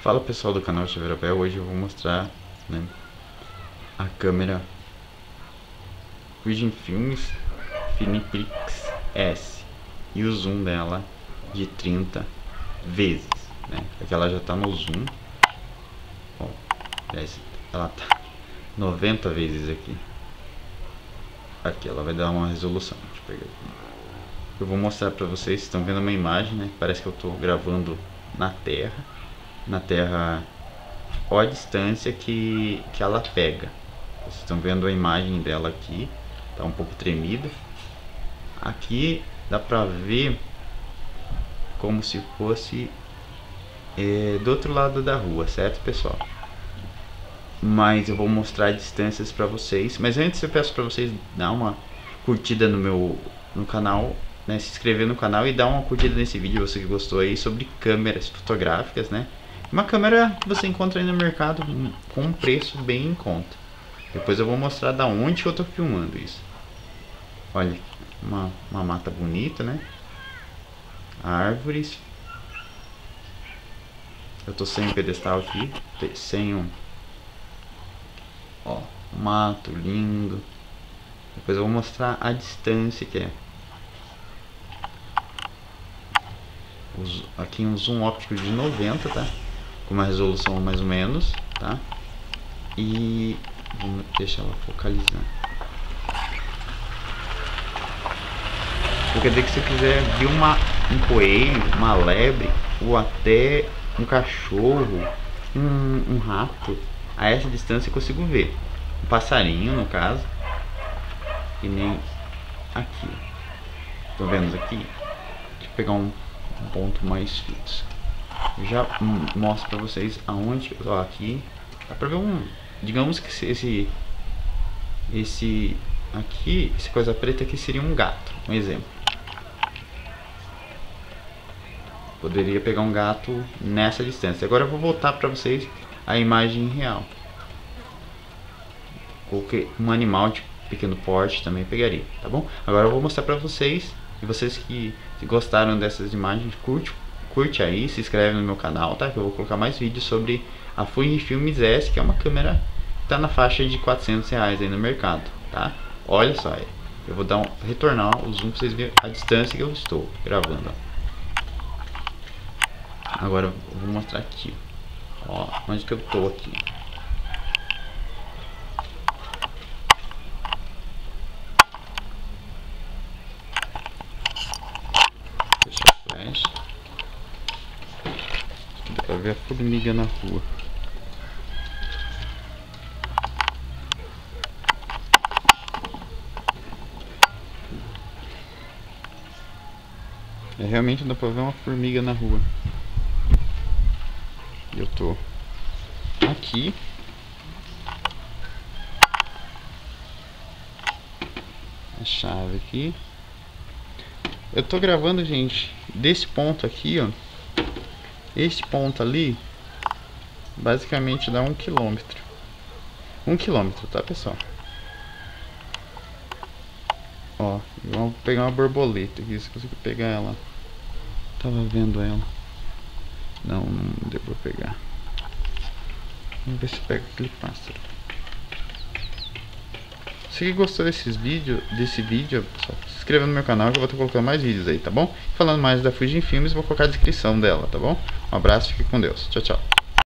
Fala pessoal do canal Chaveirapé, hoje eu vou mostrar né, a câmera Fuji Films Finipix S e o zoom dela de 30 vezes, né? Aqui ela já tá no zoom, ó, ela tá 90 vezes aqui. Aqui ela vai dar uma resolução, deixa eu pegar aqui. Eu vou mostrar pra vocês, estão vendo uma imagem, né? Parece que eu tô gravando na terra na terra qual a distância que, que ela pega. Vocês estão vendo a imagem dela aqui, tá um pouco tremida. Aqui dá pra ver como se fosse é, do outro lado da rua, certo pessoal? Mas eu vou mostrar distâncias para vocês. Mas antes eu peço para vocês dar uma curtida no meu no canal, né? Se inscrever no canal e dar uma curtida nesse vídeo, você que gostou aí sobre câmeras fotográficas, né? Uma câmera você encontra aí no mercado com um preço bem em conta. Depois eu vou mostrar da onde eu estou filmando isso. Olha, uma, uma mata bonita, né? Árvores. Eu tô sem pedestal aqui, sem um... Ó, mato lindo. Depois eu vou mostrar a distância que é. Aqui um zoom óptico de 90, tá? Com uma resolução mais ou menos, tá? E vamos deixar ela focalizar. quer dizer que se quiser ver uma, um coelho, uma lebre ou até um cachorro, um, um rato, a essa distância eu consigo ver. Um passarinho, no caso. E nem aqui. Tô vendo aqui? Deixa eu pegar um, um ponto mais fixo já mostro para vocês aonde, ó, aqui, dá pra ver um, digamos que esse, esse aqui, essa coisa preta aqui seria um gato, um exemplo. Poderia pegar um gato nessa distância. Agora eu vou voltar para vocês a imagem real. Qualquer um animal de pequeno porte também pegaria, tá bom? Agora eu vou mostrar para vocês e vocês que gostaram dessas imagens, curte curte aí, se inscreve no meu canal, tá? Que eu vou colocar mais vídeos sobre a Fujifilm S, que é uma câmera que tá na faixa de 400 reais aí no mercado, tá? Olha só, eu vou dar um, retornar o zoom pra vocês verem a distância que eu estou gravando. Agora eu vou mostrar aqui, ó, onde que eu tô aqui. Pra ver formiga na rua. É, realmente dá pra ver uma formiga na rua. Eu tô aqui. A chave aqui. Eu tô gravando, gente, desse ponto aqui, ó. Este ponto ali basicamente dá um quilômetro. Um quilômetro, tá pessoal? Ó, vamos pegar uma borboleta aqui, se consigo pegar ela. Tava vendo ela. Não, não deu pra pegar. Vamos ver se pega aquele pássaro. Se você gostou desses vídeos, desse vídeo, pessoal, inscreva no meu canal que eu vou estar colocando mais vídeos aí, tá bom? Falando mais da Fujifilm, vou colocar a descrição dela, tá bom? Um abraço, fique com Deus. Tchau, tchau.